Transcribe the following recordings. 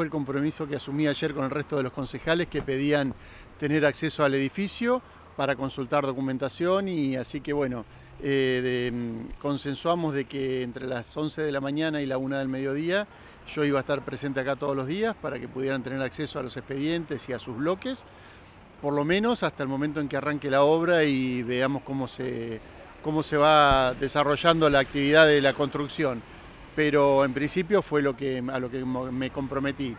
fue el compromiso que asumí ayer con el resto de los concejales que pedían tener acceso al edificio para consultar documentación y así que bueno, eh, mm, consensuamos de que entre las 11 de la mañana y la 1 del mediodía yo iba a estar presente acá todos los días para que pudieran tener acceso a los expedientes y a sus bloques, por lo menos hasta el momento en que arranque la obra y veamos cómo se, cómo se va desarrollando la actividad de la construcción. Pero en principio fue lo que, a lo que me comprometí.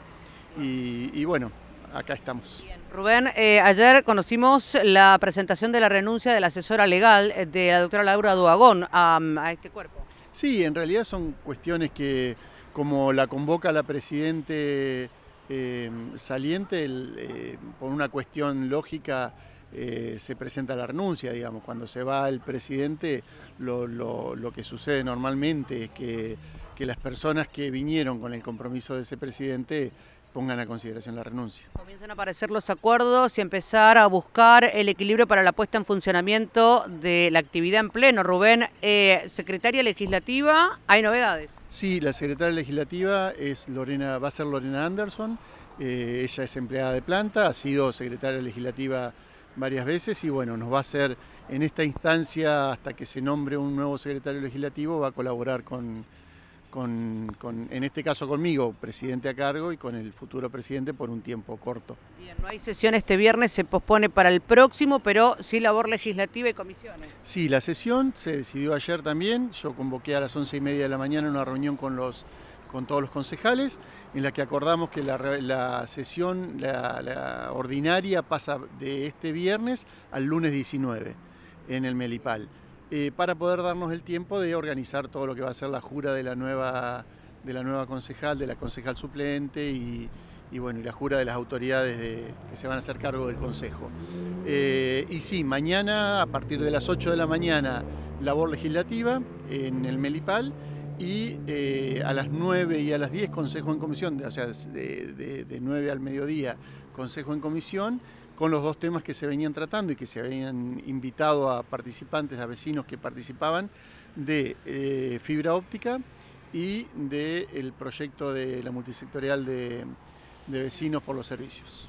y bueno, acá estamos. Rubén, eh, ayer conocimos la presentación de la renuncia de la asesora legal eh, de la doctora Laura Duagón a, este cuerpo. Sí, en realidad son cuestiones que, como la convoca la Presidente eh, saliente, por una cuestión lógica, se presenta la renuncia, digamos. Cuando se va el presidente, lo, que sucede normalmente es que, que las personas que vinieron con el compromiso de ese presidente pongan a consideración la renuncia. Comienzan a aparecer los acuerdos y empezar a buscar el equilibrio para la puesta en funcionamiento de la actividad en pleno. Rubén, eh, secretaria legislativa, ¿hay novedades? Sí, la secretaria legislativa es Lorena, va a ser Lorena Anderson. Eh, ella es empleada de planta, ha sido secretaria legislativa varias veces y bueno, nos va a hacer en esta instancia, hasta que se nombre un nuevo secretario legislativo, va a colaborar con con, en este caso conmigo, presidente a cargo, y con el futuro presidente por un tiempo corto. Bien, no hay sesión este viernes, se pospone para el próximo, pero sí labor legislativa y comisiones. Sí, la sesión se decidió ayer también, yo convoqué a las once y media de la mañana una reunión con los con todos los concejales, en la que acordamos que la, sesión, la, ordinaria, pasa de este viernes al lunes 19 en el Melipal. Eh, para poder darnos el tiempo de organizar todo lo que va a ser la jura de la nueva, de la nueva concejal, de la concejal suplente y, bueno, y la jura de las autoridades que se van a hacer cargo del Consejo. Eh, y sí, mañana a partir de las 8 de la mañana labor legislativa en el Melipal y eh, a las 9 y a las 10 Consejo en Comisión, o sea, de, de 9 al mediodía Consejo en Comisión con los dos temas que se venían tratando y que se habían invitado a participantes, a vecinos que participaban, de eh, fibra óptica y del proyecto de la multisectorial de vecinos por los servicios.